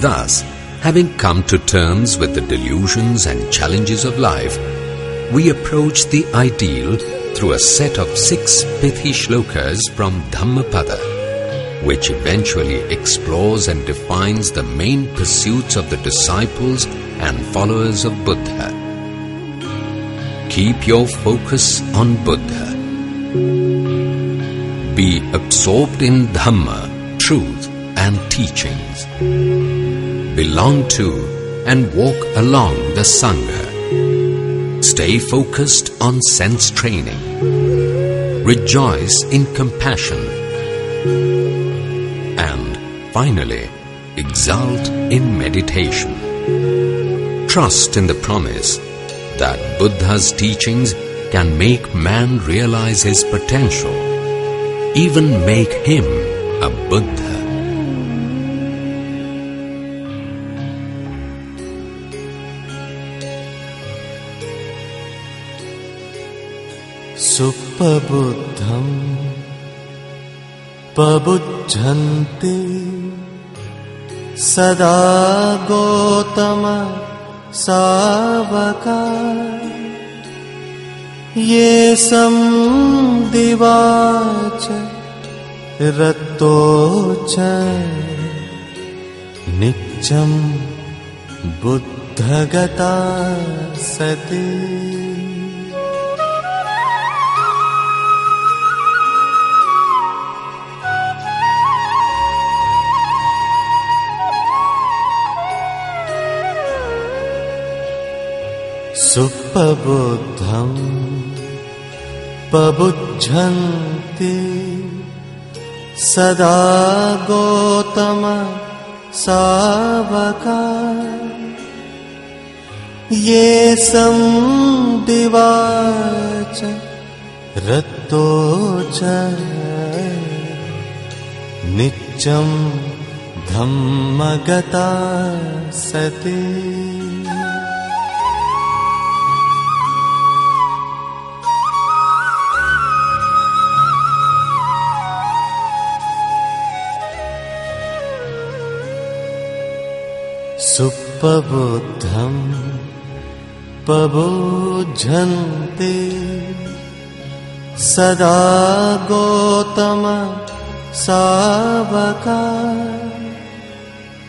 Thus, having come to terms with the delusions and challenges of life, we approach the ideal through a set of six pithy shlokas from Dhammapada, which eventually explores and defines the main pursuits of the disciples and followers of Buddha. Keep your focus on Buddha. Be absorbed in Dhamma, truth and teachings. Belong to and walk along the Sangha. Stay focused on sense training. Rejoice in compassion. And finally, exult in meditation. Trust in the promise that Buddha's teachings can make man realize his potential, even make him a Buddha. सुप्पबुद्धम् पबुज्झन्ति सदा गोतम सावका। ये सं दिवाच रतो च नित्यम् बुद्धगता सति सुप्पबुद्धम् पबुज्झन्ति सदा गोतम सावका ये सं दिवाच रतो च नित्यं धम्मगता सति सुप्पबुद्धम् पबुझन्ति सदा गोतम सावका